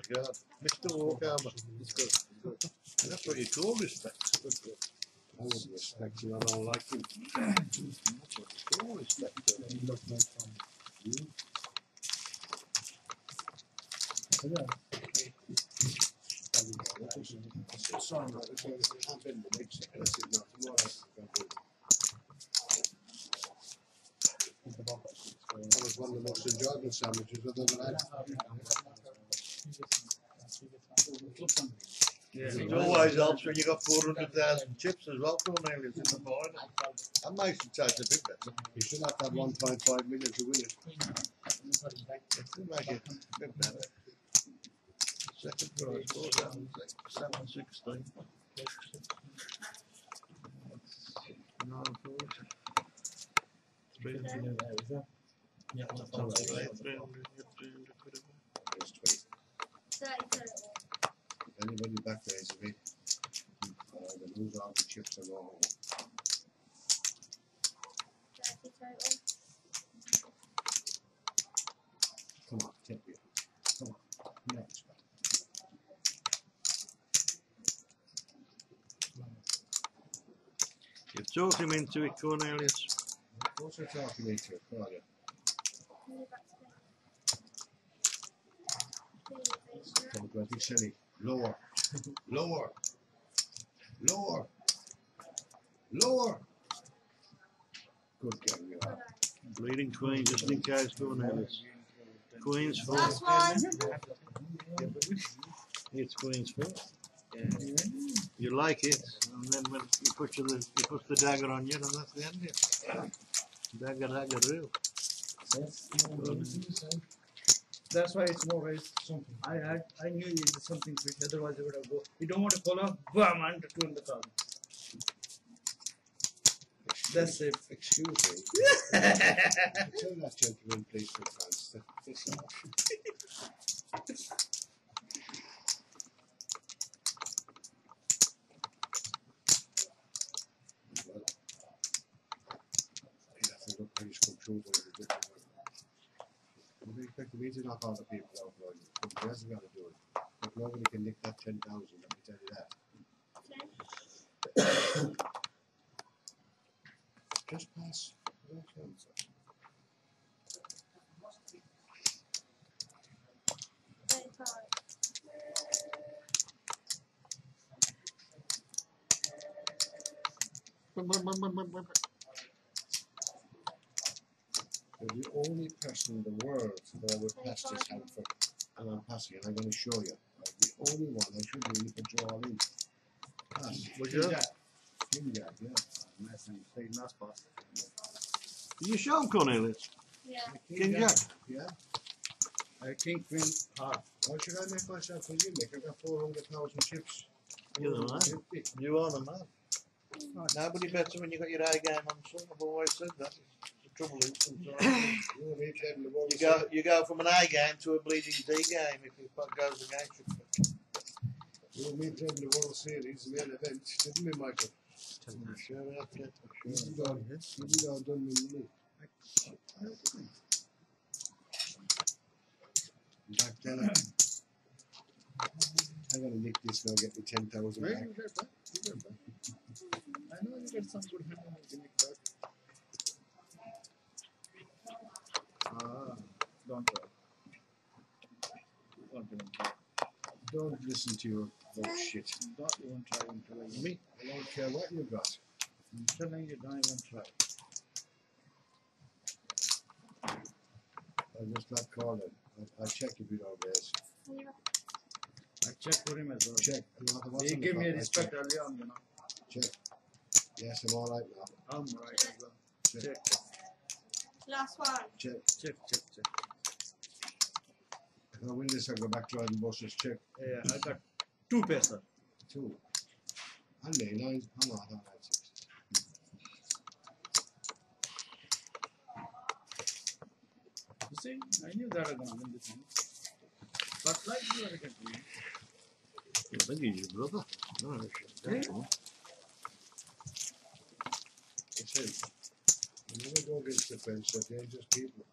Oh my God, Mr. Walkhammer. That's what you call respect. I would respect you, I don't like you. That's what you call respect. The next, this is not tomorrow. That was one of the most enjoyable sandwiches I've ever had. Yeah, it always helps when you got 400,000 chips as well, Cornelius, in the final. That makes it taste a bit better. You should have to have one point five million to win it. It'll make it a bit better. Second prize, four seven six, seven sixteen. Nine forty. Three hundred. Yeah, Three hundred, three hundred quid a month. It's twenty. Thirty total. If anybody back there is a bit, uh, they lose all the chips and all. Thirty total. Come on, tip you. Come on, next one. You talk him into it, Cornelius. Of course you're talking into it, are you? Move back to the. Please, face Don't go be silly. Lower, lower, lower, lower. Good girl, you are. Bleeding Queen, just in case, Cornelius. Queen's four. Last one. It's Queen's four. You like it, and then when you put the you put the dagger on you, and that's the end of it. Dagger, dagger, real. That's why it's more raised something. I had I knew it was something quick, otherwise I would have go. You don't want to call up, bam, and two in the car. That's it. Excuse me. Tell that gentleman, please, to France. that This off. Well, he'll have to look when he's come through with it. a different way. What do you expect to knock all the people out for you? Somebody else has got to do it. But nobody can nick that ten thousand, let me tell you that. Just pass. No chance. Thirty-five. You're the only person in the world that I would pass this out for, and I'm passing it. I'm going to show you. I'm the only one I should really put mm, you all in. Pass. Would you? King Jack, yeah. Nice and stay last pass. Did you show him, Cornelius? Yeah. King Jack. Yeah. I think Queen uh, heart. Why should I make myself a gimmick? I've got 400,000 chips. You're the man. You are the man. Mm. Nobody better when you got your A game on son. I've always said that. The trouble is You and me playing the World you go you go from an A game to a bleeding D game if it goes against you. You and me playing the World Series, the main event, didn't we, Michael? Sure, that's it. You done, you done done with me. Back then, I'm gonna nick this now, get the 10,000 back. you get that? You get that. I know you get some good hand on the gimmick back. Ah, don't try. Don't even try. Don't listen to your bullshit. Don't even try and try. Me, I don't care what you got. I'm telling you, don't even try. I just not calling. I, I check if you don't raise. I check for him as well. Check. I'm not the one He gave me respect early on, you know. Check. Yes, I'm all right now. I'm right as well. Check. Check, Last one. Check. check, check, check. If I win this, I'll go back to driving buses. Check. Yeah, I got two pacer. Two. I lay nine. I'm not on that six. You see, I knew that I was gonna win this one. But like you are getting me. I think he's your brother. No, that's Yeah. It's him never go against the fence, but just keep it.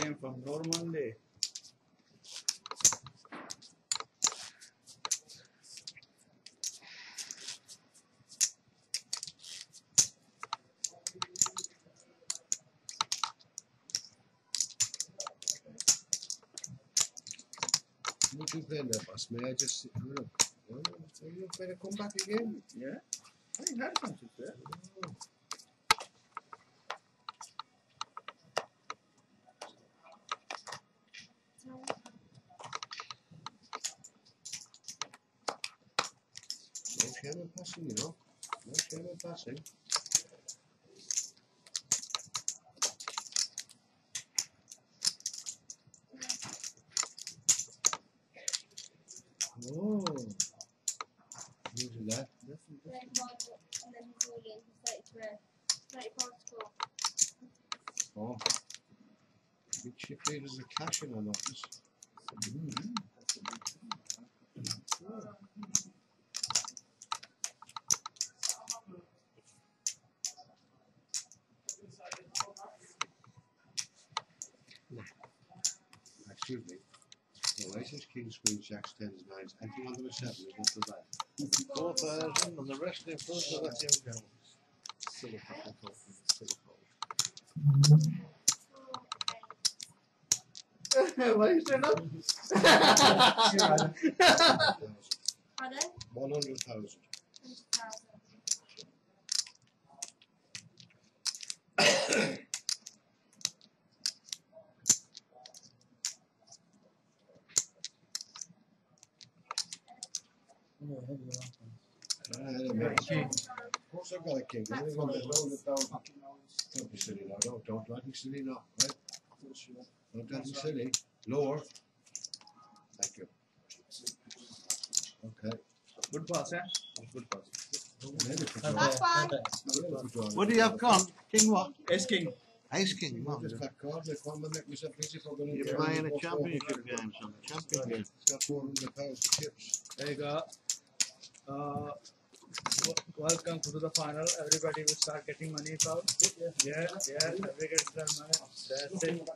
Came from Normandy. You playing boss? May I just sit down? Well, so you better come back again. Yeah, I ain't had something there. No shame in passing, you know. No shame in passing. Oh, You do that. Red one, and then he's all in. He's 30 to red. 34 to score. Oh. Big chip are cashing. Excuse me. The latest King's Queen Jacks tens nines. Anything under the seven is not so bad. Four thousand and the rest in front of that young girl. Silly fucking talking, silly talk. Why you stand up? Pardon? One hundred thousand. 100,000. Of course I've got a king. I've got a hundred thousand. Don't be silly now. Don't don't don't be silly now. Right? Don't be silly. Lower. Thank you. Okay. Good pass, eh? Good pass. Maybe put Okay, your- Last one. okay. maybe put your- What do you have gone? King what? Ace King. Ace King, You come on. just got cards. They come and make myself busy for going You're playing a championship game, son. Champion game. It's got four hundred pounds of chips. There you go. Uh, w- welcome to the final. Everybody will start getting money out. Yes, yes, Everybody gets their money. That's it.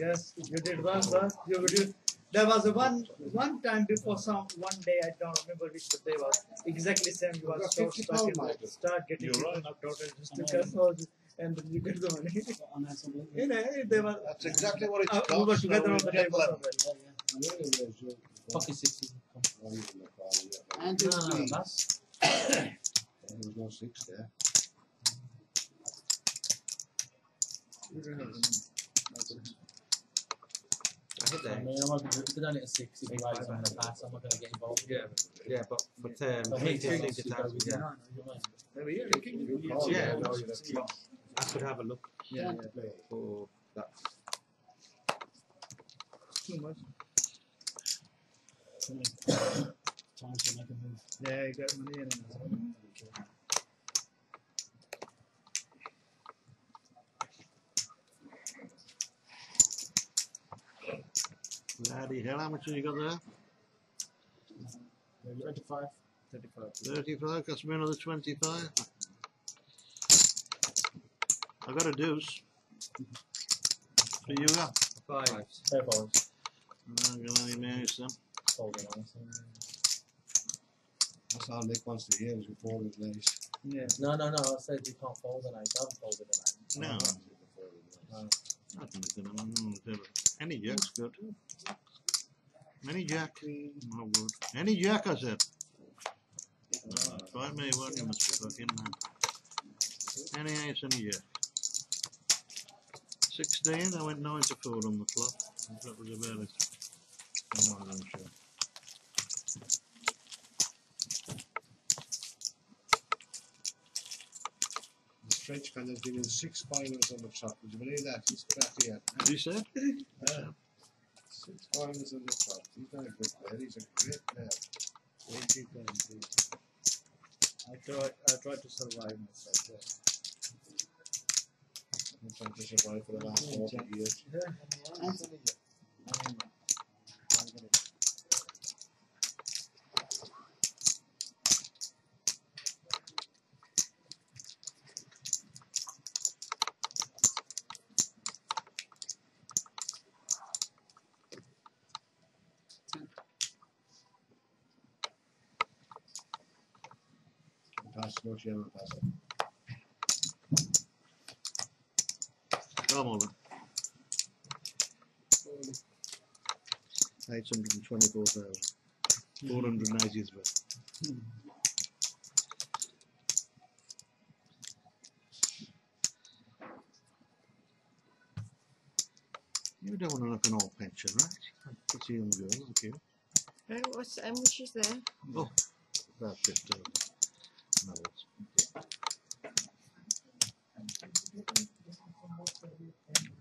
Yes, you did well, sir. You did. There was a one one time before some one day I don't remember which the day was exactly same. You I've was got so stuck in start getting You're people knocked out and just because of and then you get the money. you know, they were. That's exactly what it's Uh, got. we were so together on we the get table. level. Really, there's your- Pocket sixes. Oh, There no, no, no, was no six there. I hit I that. mean, I'm not gonna, if you don't hit a six, if you raise on the pass, I'm not gonna get involved. Yeah. Yeah, but but um, he he to have- we yeah. what I yeah, Yeah. I could have a look Yeah, Play. for that. too much. Time to make a move. Yeah, you got money in it. Bloody hell, how much have you got there? Twenty-five. 35. 35, cost me another 25. I got a deuce. For you, yeah. Five. Fair balls. I'm gonna only manage them. Folding on. So- That's all Nick wants to hear is you fold his lace. Yeah. No, no, no. I said you can't fold an ace. I haven't folded an ace. No, No. not anything. I'm not gonna Any jack's good. Any jack. No good. Any jack, I said. Uh, try me one, you must be fucking man. Any ace, any jack. 16, I went 9 to 4 on the flop. That was about it. I'm not even sure. French man has been in six finals on the trot. Would you believe that? He's back here. You said? Yeah. Six finals on the trot. He's not a good player. He's a great player. I tried, I tried to survive myself. Yeah. He's trying to survive for the last 40 years. başlıyor şuraya bakarsın. Tamam oğlum. $824,000. You don't want to look an old pension, right? It's a young girl, look you. Right, what's, and which is there? Oh, about fifty.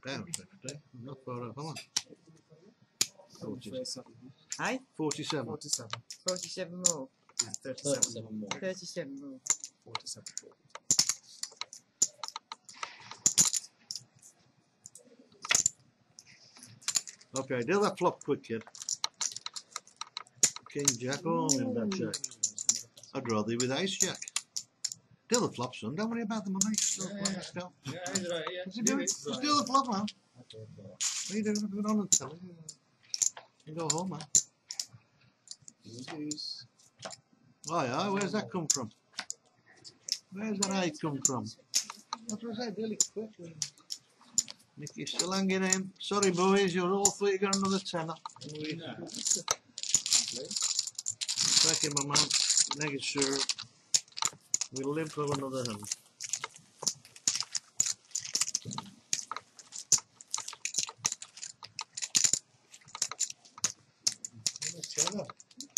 Damn, Secretary, not far off, am I? Aye, Forty-seven. 47, forty-seven more, 37, more, thirty-seven more. 47. Okay, do that flop quick, kid. King Jack or Limb Jack. I'd rather you with Ace Jack. Do the flop, son. Don't worry about the money. Just do Yeah, yeah. stuff. Yeah, he's right. Yeah. What's he doing? He's Just right. do the flop now. What are you doing? Put it on the telly. You go home, man. Oh, yeah. Where's that come from? Where's that eye come from? What I said, really quick. Mickey's still hanging in. Sorry, boys, you're all three got another tenner. Back in my mouth, make sure we'll live for another hand.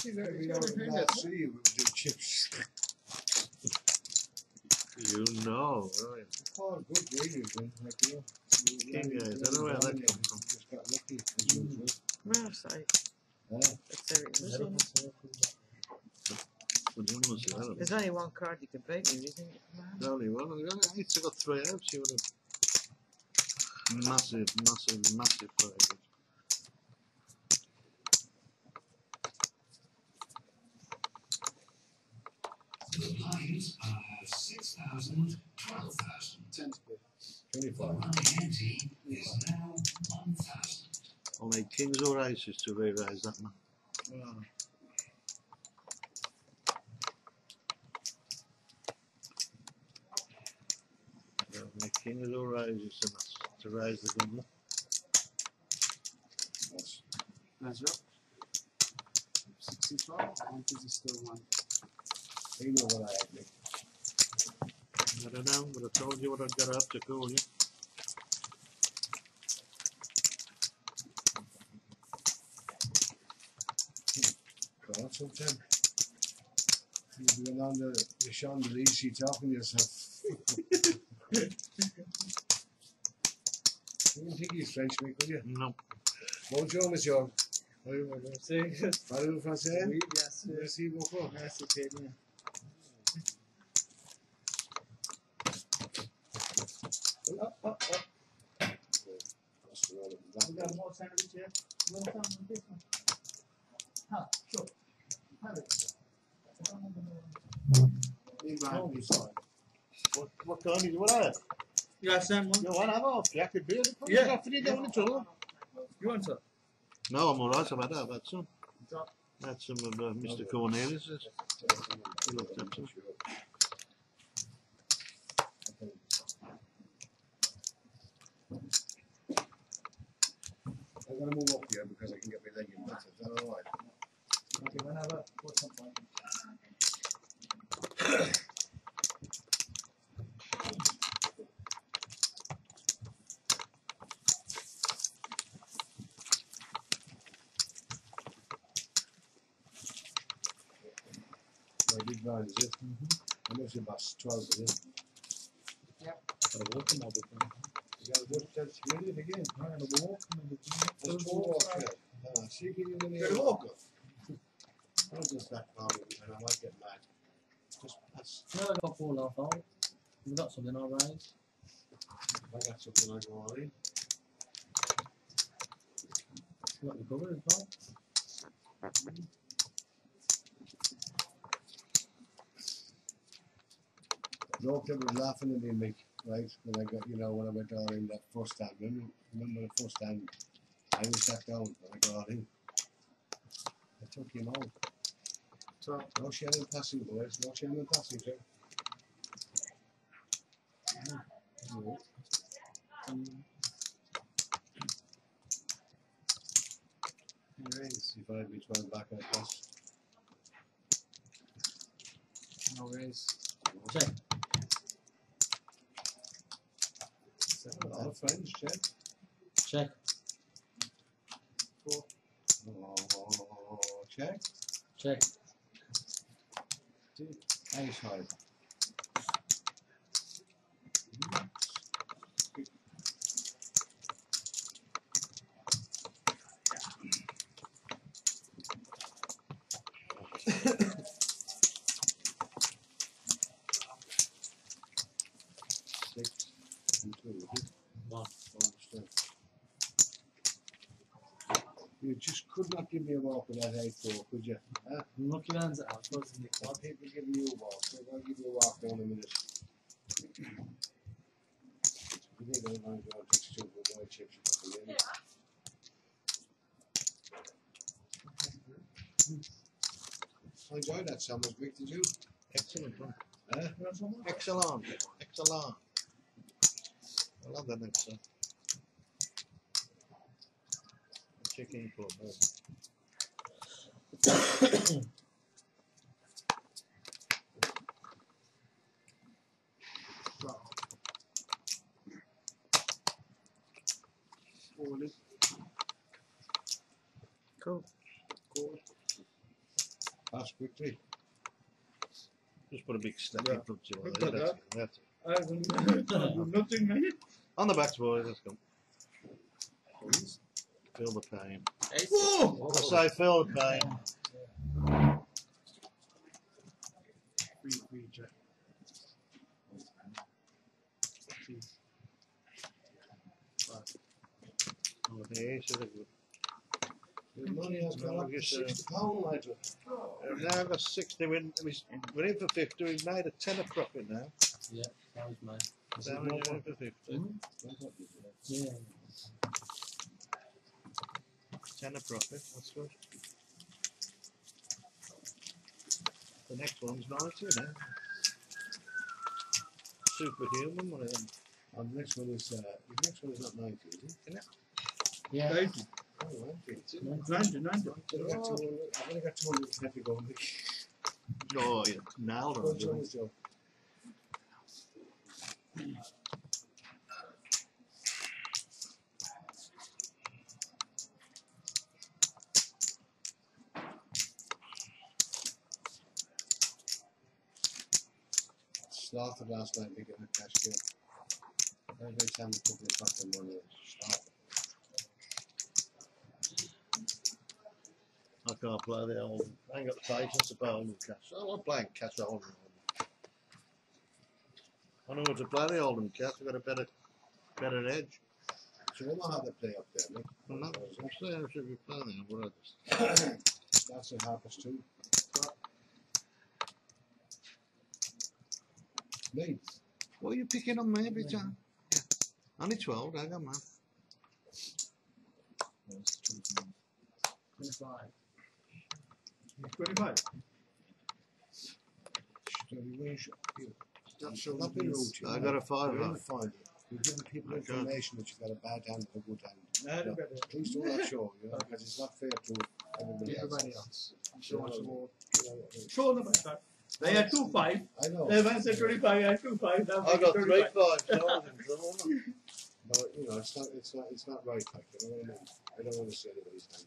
You know, you know, we right? Good know. you- King you- guys, I you don't know where that you come from. Just got lucky, as usual. Well, so Huh? that's how it was. isn't it? But you must have had There's only one card you can beat with, isn't it? it. Only one. I need to got three outs. You would have massive, massive, massive prize. The lines are six thousand, twelve thousand. Ten to play. Twenty-five. And ante is now one thousand. I'll kings or aces to re-raise that man. Wow. I'll need kings to, mas- to raise the gun. That's That's right. Sixty-five. And this is still one. You know what I had, Nick. I don't know, but I told you what I'd got up to call you. Go on sometime. You'll be on the, the chandelier talking to yourself. You think he's French, mate, would you? No. Bonjour, monsieur. Oui. Parlez-vous français? Oui, bien sûr. Merci beaucoup. Merci, très bien. Oh, oh, oh. We got more here. You want of this one? Huh, sure. Have it. Beside. What, what kind is what I have? You got some one? You want to have off? Jack and beer? Yeah. After you go into it. You want some? No, I'm alright. I've had that. I've had some. Had some of uh, Mr. Cornelius's. He looked at them. I'm gonna move up here because I can get my leg in better. Is that alright? Okay, whenever, put some point. My big van, is it? How much it about twelve, is it? Got a walking model. You gotta go to that community again. I'm gonna walk. I'm gonna do Just two walk, yeah. Ah, see, you can even Get a walk. I'm just that far, and I might get mad. Just pass. No, I got four half out. We've got something I'll raise. I got something I go on in. We've got the cover as well. Don't was laughing at me, right? When I got, you know, when I went all in that first time. Remember, remember the first time I was sat down when I got in? I took him out. So, no sharing passing, boys. No sharing passing, Jim. Alright. No. If I be trying back I guess. No Alright. Okay. Our friends, check. Check. Oh, check. Check. Two. Ace high. Six and two, is it? One. One straight. You just could not walk with that four, could you? Huh? Out. In the Some club. people give you a walk, so I'll give you a walk in a minute. You think I'm going to go and white chips you them in? I enjoyed that summer's week, did you? Excellent one. Excellent. Excellent. I love that next song. Chicken club. Cool. Cool. Pass quickly. Just put a big stack Yeah. in front of you. Look Yeah, at that's, it, that's it. I will nothing, man. On the back, boys. Let's go. Feel the pain. Whoa! I say feel the pain. Oh, have- The money has gone up to sixty pound, Nigel. We've now got 60. We're, we're in for 50. We've made a tenner profit now. Yeah, that was mine. We're in for 50. Yeah. Tenner profit. That's good. The next one's 90 now. Superhuman, one of them. And the next one is, uh, the next one is not ninety, is it? Yeah. 90, Oh, ninety. 90, 90. I've only got two hundred, I've only got two hundred and fifty going. Oh, you nailed What's it. wrong with? Slaughtered last night making a cash game. Every time we took the fucking money, slaughtered. I can't play the old. I ain't got the patience to play old cash. I love playing cash old. I know what to play the old cash. I've got a better, better edge. So we know how they play up there, mate. I'm not. I'm saying I should be playing I just. That's at happens too. two. Me? What are you picking on me every time? Yeah. Only 12, hang on, man. 25. 25. Steady where you you- That shall not be rude. to you, I got a five. You're in right? the. You're giving people I got- information that you've got a bad hand or a good hand. Very Yeah. better. Please do not show, you know, because it's not fair to everybody else. Everybody else. Show us more. Show them my card. They had two five. I know, They went said 25, I had two five. Now I got make three 25. fives, so I was in trouble. wasn't I? but you know, it's not, it's not, it's not right, like, you know what I mean? I don't want to see anybody's hand.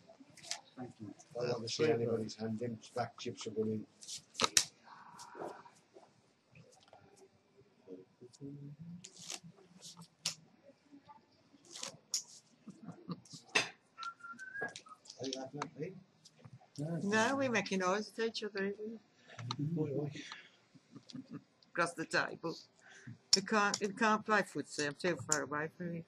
Thank you. I don't want to see anybody's hand, them back chips are going in. No, we're making eyes at each other across the table. We can't, we can't play footsie. I'm too far away from you.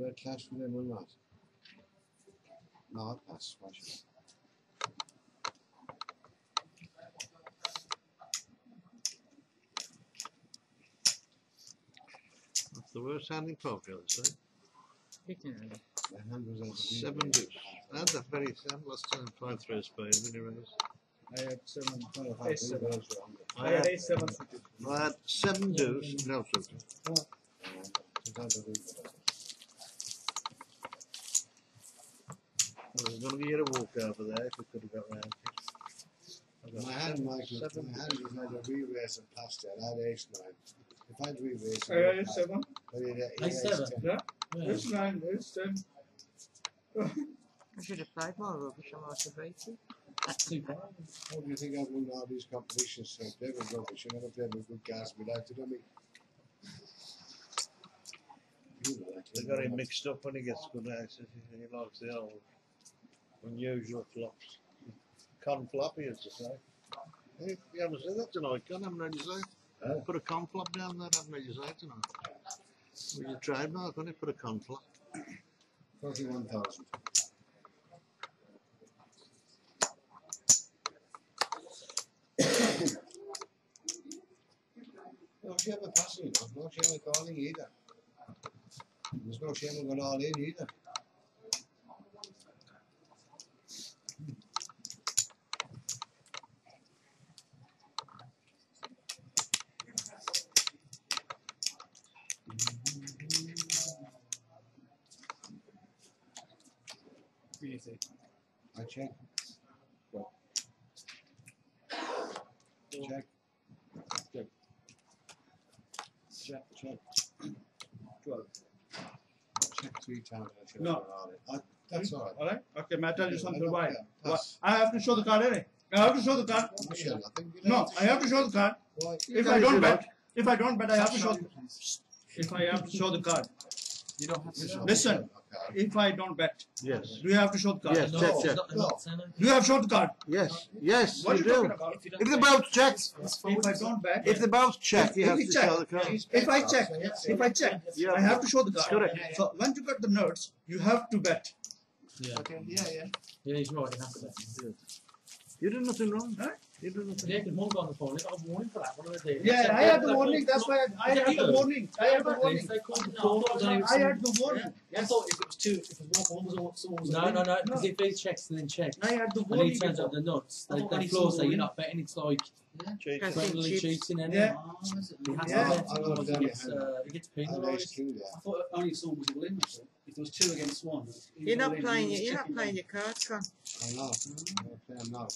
Should I cash for them or not? No, that's why should That's the worst hand in poker, I'd say. My hand was out of Seven deuce. That's a very sad last time. Five three of spade, many runners. I had seven. Well, if Eight I seven. reverse wrong, I had eight seven suited. I had seven deuce, no suited. sometimes I reverse. I was going to get a walk over there if we could have got round it. I got My hand, seven- Michael, seven my hand was had a re-raise and passed it. I had ace nine. If I'd re-raise, I had eight seven. But he had- Ace seven? ten. Yeah. It's nine. It's ten. I should have played more rubbish on motivation. Two pounds. How do you think I've won all these competitions? So they were rubbish. I never played with good guys. We liked it, I mean. You know, like They got him mixed up when he gets good access. He likes the old unusual flops. Con flop, he used to say. Hey, You haven't said that tonight, Con, haven't heard you say. Huh? Put a con flop down there, haven't heard you say tonight. With your trademark, on it, put a con flop. Forty-one thousand. No shame in passing, you know. No shame in calling either. There's no shame in going all in either. Easy. I check. Go. Check. Check. Check, check. Twelve. Check three times. No. have gone all in. I- That's all right. All right. Okay. May I tell you something? Why? Why? I have to show the card, eh? I have to show the card. I share nothing. You No, I have to show the card. If I don't bet, if I don't bet, I have to show. If I have to show the card, You don't have to show. not Listen. okay. if I don't bet, Yes. do you have to show the card? Yes, No, check, check. No. Do you have to show the card? Yes, yes, What are you you talking do. about? If you If the bet, both check, If I don't bet, if the both check, If- you if have we to check, show the card. if I check, if I check, Yeah. I have to show the card. Correct. So once you get the notes, you have to bet. Yeah, Okay. Yeah, yeah. yeah, he's right. You have to. You did nothing wrong. Huh? You did nothing Yeah, because Monk on the phone. They got a warning for that. What are they doing? Yeah, I had the warning. That's why I, I had the warning. I had the warning. They called no, I had the warning. I thought if it was two, if it was one, was someone was No, no, no, no, no, because if they checks and then checks, I had the and he turns up the nuts, I they, thought they floor say the you're not betting. It's like Cheat. That's friendly cheating, and Yeah. he has Yeah. to bet. I know Otherwise, that he gets, you had- uh, he gets I had penalised. I thought only someone was all in. If there was two against one, You're not playing. You're not playing your cards, Con. I know. I'm playing now.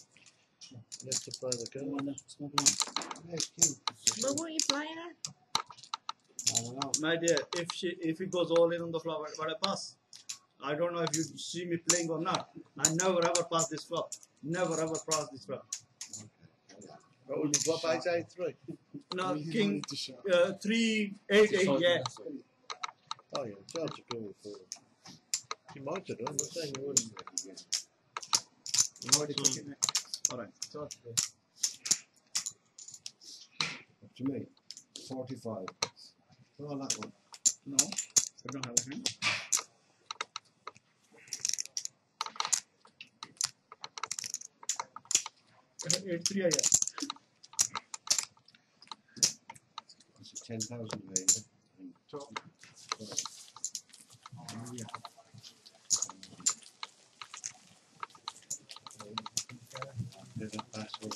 You have to play the Small card. blind, small blind. Ace king. But what are you playing at? I don't know. My dear, if she if he goes all in on the flop, what, what I pass? I don't know if you see me playing or not. I never ever pass this flop. Never ever pass this flop. What would you flop eight eight three? No, king uh, three eight eight. Yeah. Oh yeah, it's hard to go with four. You might have done, I'm saying you wouldn't. You already took it. All right. So Up to me. Forty-five. Oh, that one. no, I don't have a hand. Uh, Eight three. Yeah. It's ten thousand range. Top. Did it pass or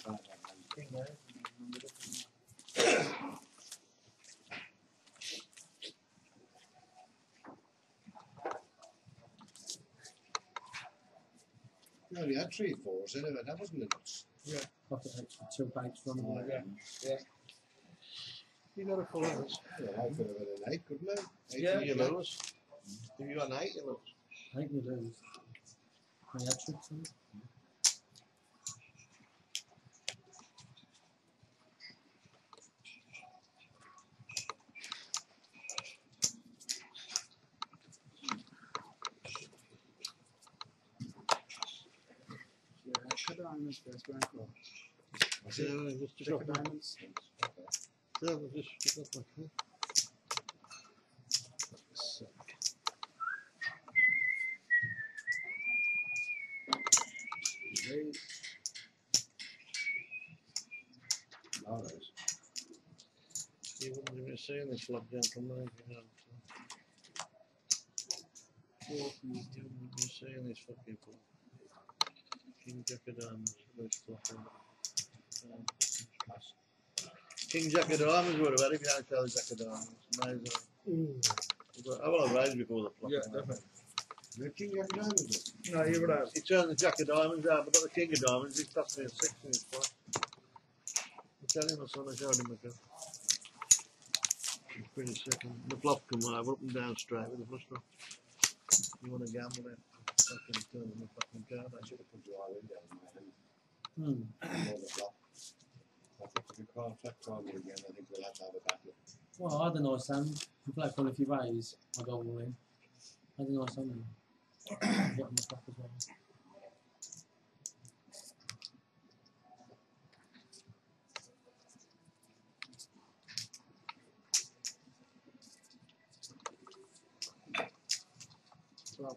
bad? No, we had three fours anyway. That wasn't enough. Got the extra two banks from Oh, the yeah. You got a full house. Yeah, I could have had an eight, couldn't I? Eight Yeah. and You a lose. If you got an eight, you lose. I think you lose. I had tricks check the diamonds? You wouldn't even say this love down you know. What are you doing, you say this fucking people? King Jack of Diamonds, first. Um, King Jack of Diamonds would have had if you hadn't told Jack of Diamonds. Amazing. But I will have raised before the flop. Yeah, definitely. The king of diamonds. No, he would have. He turned the Jack of Diamonds out, but got the King of Diamonds. He cost me a six in his pot. I'm telling you, my son, I showed him a go. He's pretty sick. And the flop come over, up and down straight with the flush draw. You want to gamble then? fucking doing my fucking I should have put in. Hmm. I think if you again, I think we'll have to have a battle. Well, I don't know, Sam. From Blackpool, if you raise, I go all in. I don't know, Sam. The as well. Well,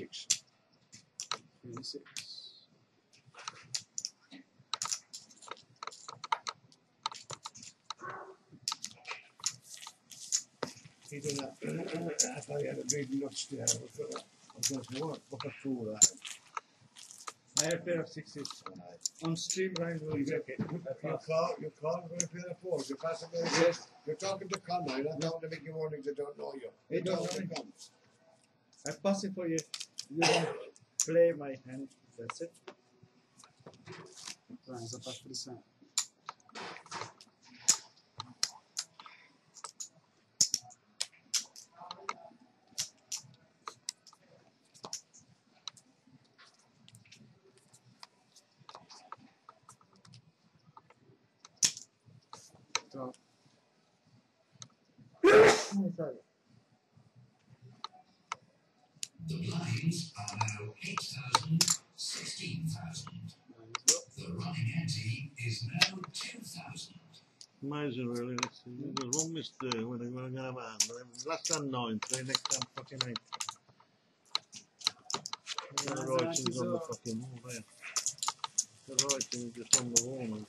36. 36. I den här färgade bygglotsningen här, vad ska det vara? Vad kan tro det här? I have pair of sixes. On streamlined will be okay. You call, you call for a pair of fours. You're passing very yes. You're talking to Connor. You're not talking to Mickey Warnings. They don't know you. It doesn't come. I pass it for you. You don't play my hand. That's it the Sam. Draw. The blinds are now 8,000, 16,000. The running ante is now 2,000. Amazing, really. It's, there's one missed there when they were going to have a hand. but then Last time nine, three, next time fucking eight. The That's writing's on the right, fucking wall there. The writing is just on the wall, man.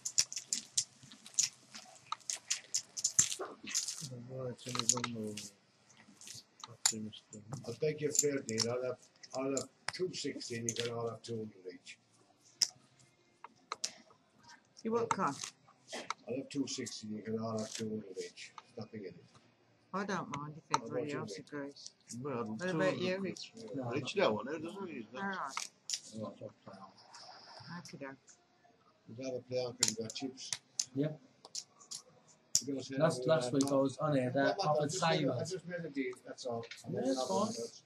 The writing is on the wall. Fucking mistake. I'll take your fair deal. I'll have, I'll have two sixteen. You can all have two hundred each. You what, Con? I'll have two sixteen. You can all have two hundred each. There's nothing in it. I don't mind if How everybody about else you, agrees. Well, What about you, quid. Rich? No, Rich don't want it, doesn't he? He's not- Alright, okay, doke. You have a play on because you got chips. Yeah. You're gonna say Last that last we're, week I uh, was on here. no, That but I offered just made a- I savers. just made a deal. That's all. I'm Yeah, not that's having fine. that.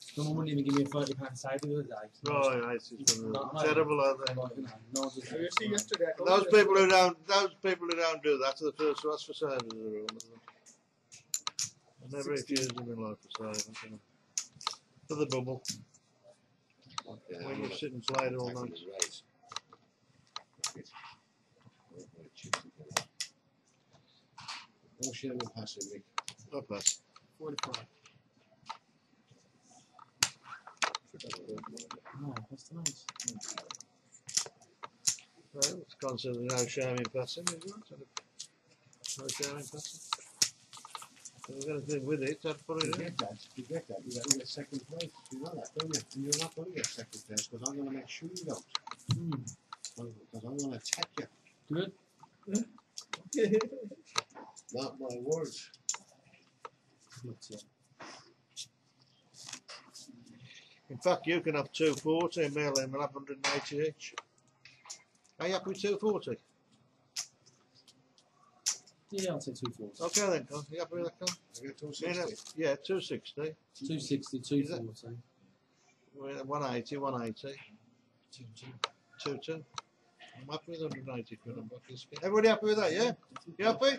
Someone wouldn't even give me a thirty pound side the other day. Oh, yeah, it's just of like- the- terrible, aren't they? Like, you know, no one's You see yesterday. Those people who don't, those people who don't do that are the first ask for savers in the room. I never refused them in life for know. For the bubble, Yeah, when you gonna- sit and play it all night. the to get out. No passing, Mick. I pass. 45. No, what's the nice? Well, it's considered no shame in passing? No shame in passing. If we're going to do with it, I'd put You it in. get that, you get that, you get second place. You know that, don't you? And you're not going to get second place because I'm going to make sure you don't. Hmm. Because I'm going to attack you. Good. Not my words. Good, yeah. In fact, you can have 240 and Mel and we'll have 180 each. Are you happy with 240? Yeah, I'll say two forty. Okay then, Con. You happy with that, Con? I get two Me and- sixty. Yeah, 260. Two sixty, two Is it? forty. We're 180, 180. Two two. Two, two. I'm happy with 180 quid on Buckley's skin. Everybody happy with that, yeah? You happy?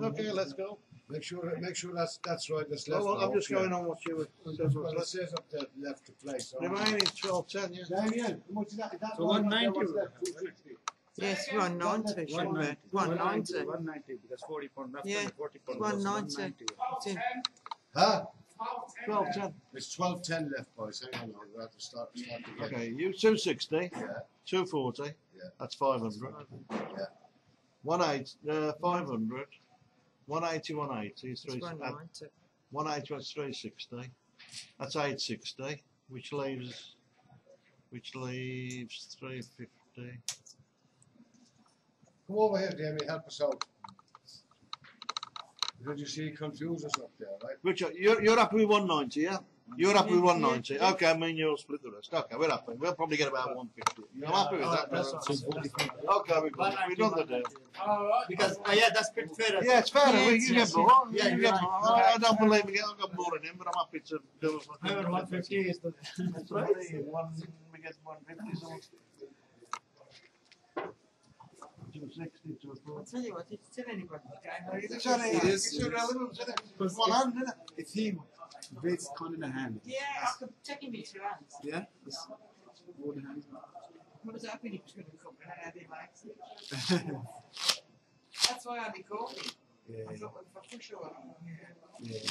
Okay, let's go. Make sure, make sure that's, that's right, that's left. well, I'm just okay. going on what you were. Well, it says up there left to play, so. Remaining 12, 10, yeah? Damien, how much is that? Is that So one up there? 190 What's left? 260. Yes, 190 should be. 190. 190 because 40 pound left Yeah, 40 pound. 190. was 190. It's in. Huh? Twelve ten. It's twelve ten left, boys. Hang on, I'll have to start, start again. Okay, you two sixty, Yeah, two forty. Yeah. That's five hundred. Yeah. One eight, uh, five hundred. One eighty, one eighty, It's three. one Uh, one eighty, that's three sixty. That's eight sixty, which leaves, which leaves three fifty. come over here, Damien, help us out. Because you see, he confused us up there, right? Richard, you're, you're happy with 190, yeah? You're happy with 190. Okay, I mean, you'll split the rest. Okay, we're happy. We'll probably get about 150. You're happy with that? That's no? what I'm saying. Okay, we've got We've done the deal. Because, uh, yeah, that's pretty fair. Yeah, it's fair. Yeah, we, it's- you get more. yeah, you get more. I, I don't believe we get, I've got more than him, but I'm happy to do it. However, 150 is the. That's right. One, we get 150, so. 260, I'll tell you what, it's still anybody's game. It's only, It is, it's it is. irrelevant, isn't it? Because One if- hand, isn't it? If he beats Con in the hand, Yeah, take him in two hands. yeah, that's all the hands. I was hoping he was going to come and I didn't like. That's why I him. yeah, I thought, if I yeah. yeah.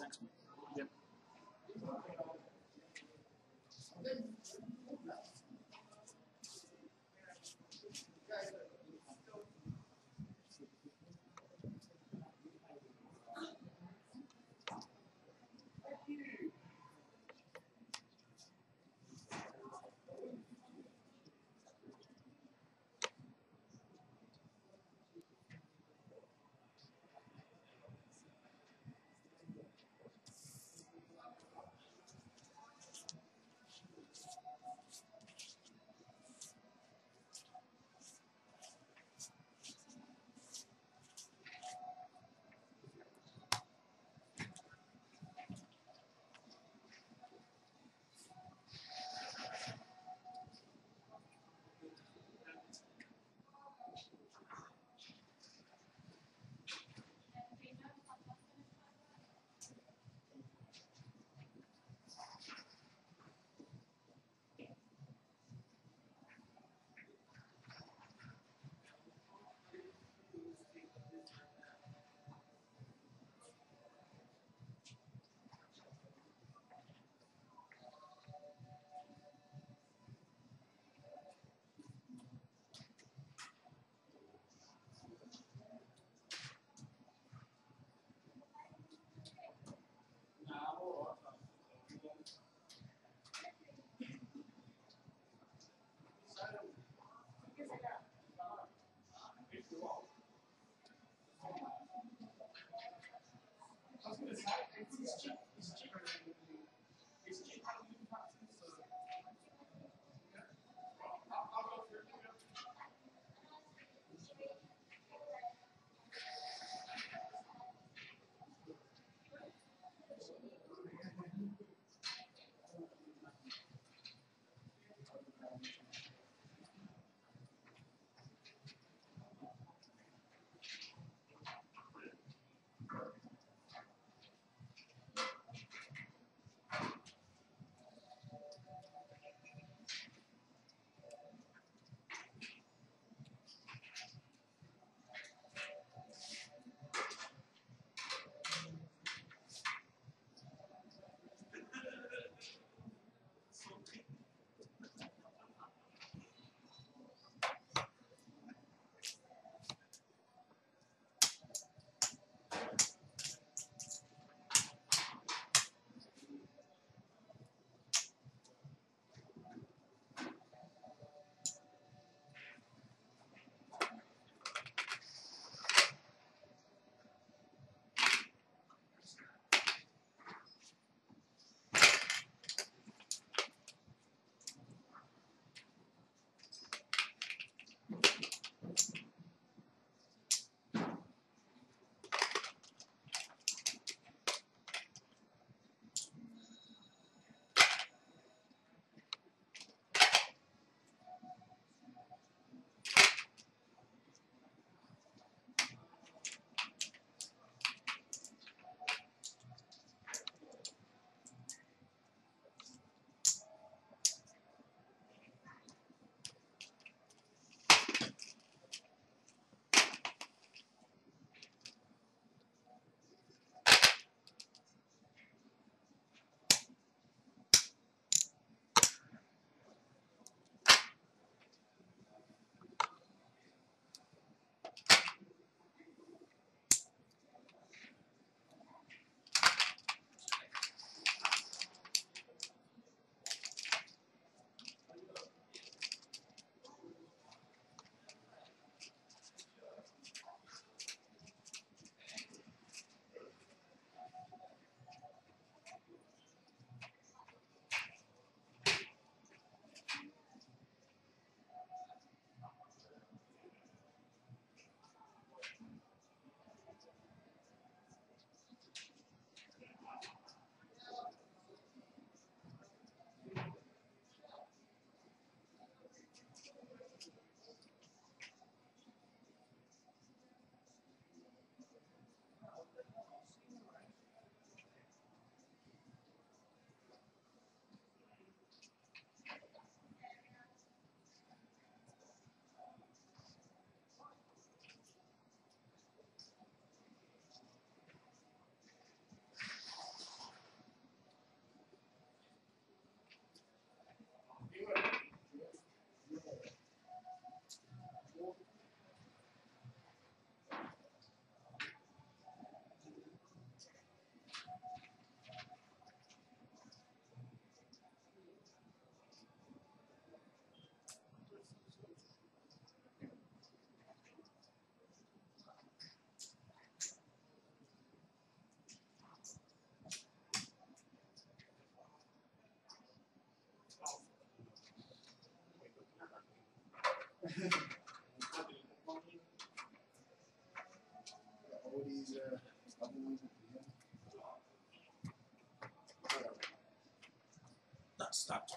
next month.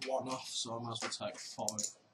One off, so I might as well take five.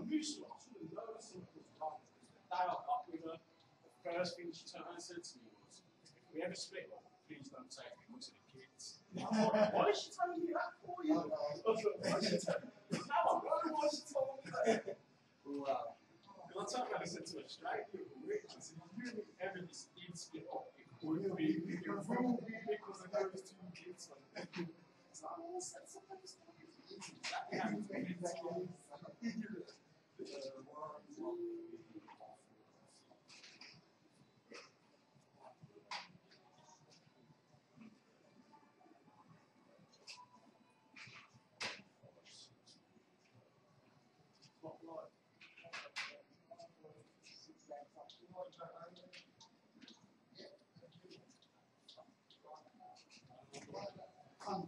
I. I known something was wrong. The I first thing she turned said to me was, if we ever split please don't take me of the kids. I why is she telling me that for you? I why is she telling me? I know why she told me that. Because I turned around and said to her straight, I said, you ever this did split up, it will be, it will be because of those two kids. Oh, something. That happened to me. Come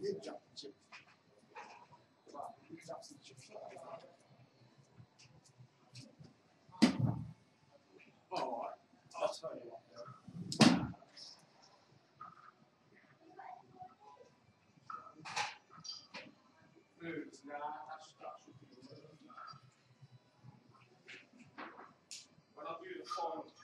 get jump chip. Wow, he's absolutely Oh, I'll tell you what. Foods, nah, that's that should be the word. When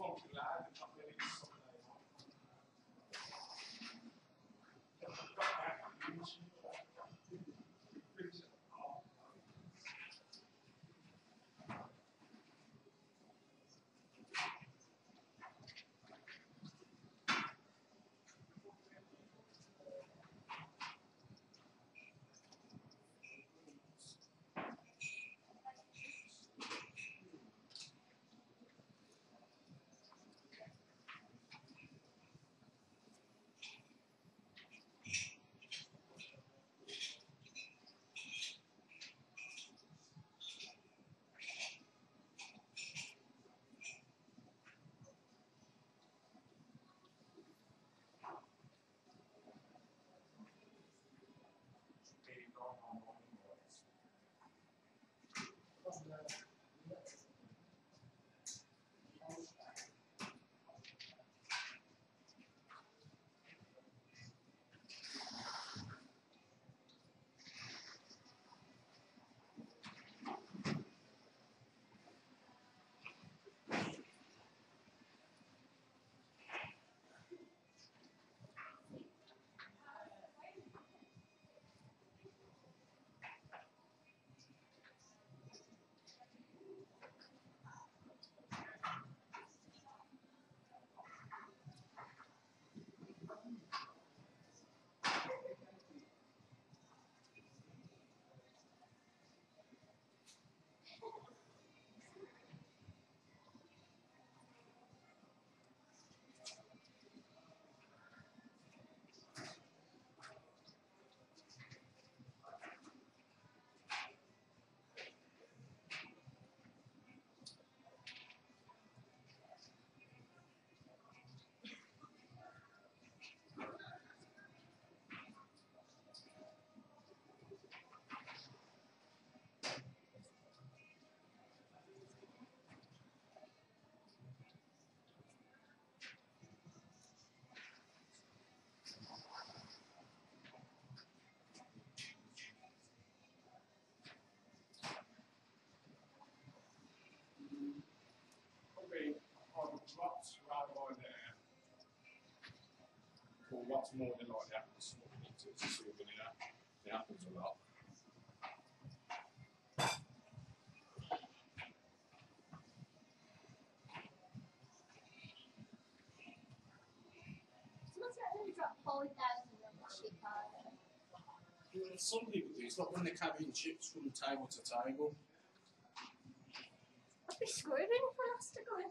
That's what it's more than likely happens. It's, it's a sort of, know, it happens a lot. Someone's going to drop 40,000 on the Chicago. Yeah, Some people do. It's like when they're carrying chips from table to table. I'd be screwed if I lost a gun.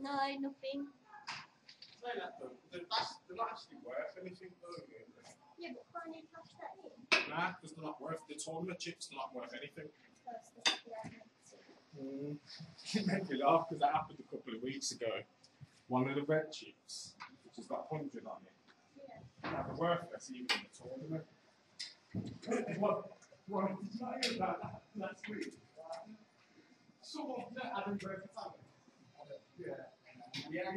no, nothing. Say that though, they're, that's, they're not actually worth anything though. Yeah, but can't you cash that in? Nah, because they're not worth. The tournament chips are not worth anything. First, this is. Mm. It made me laugh because that happened a couple of weeks ago. One of the red chips, which has got 100 on it, Yeah. that were worthless even in the tournament. what, what, did you not hear about that last week? Someone that had a red talent. Yeah. Yeah,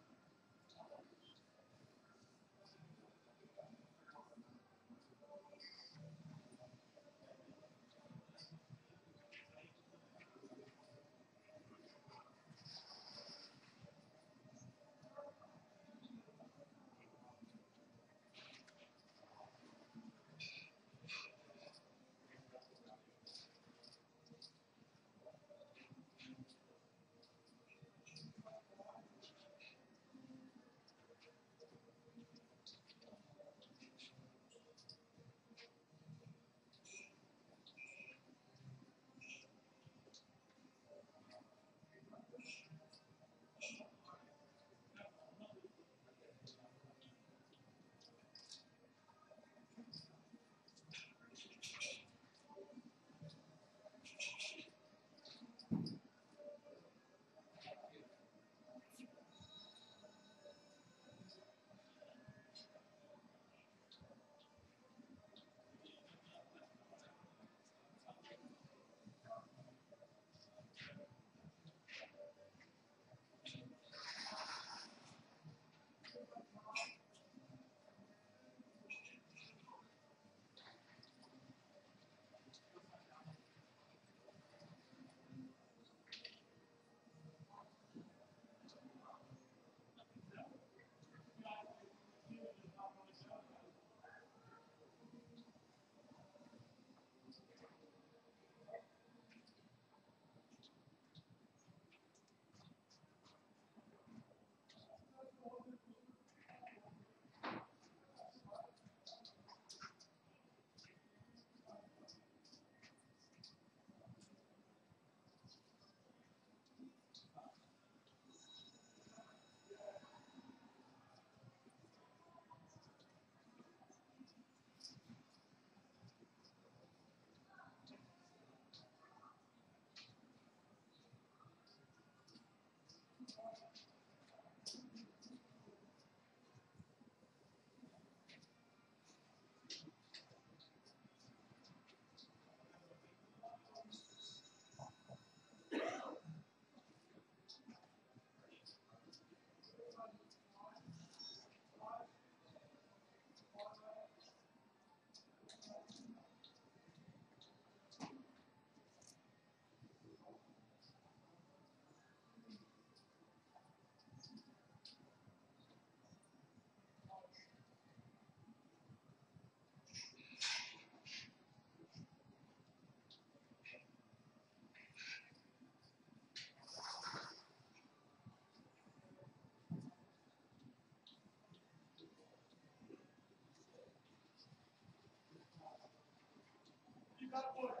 cut for it.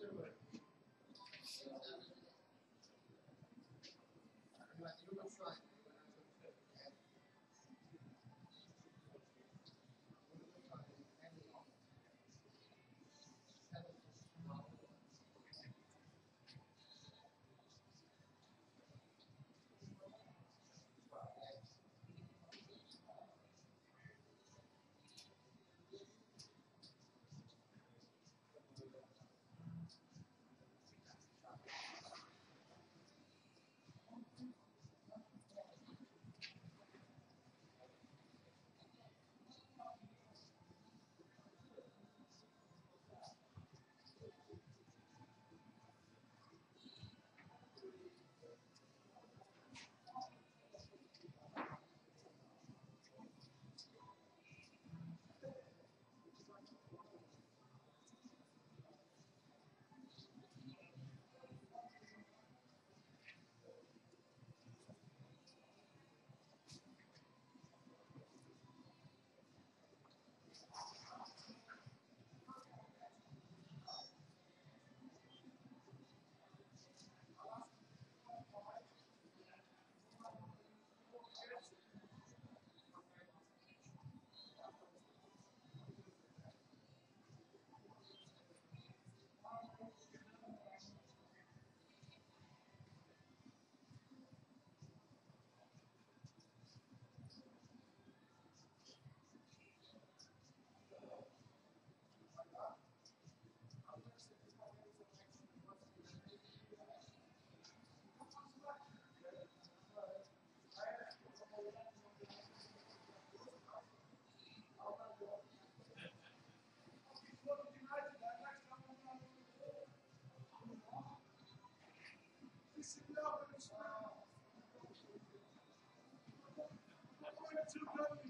Please, this place.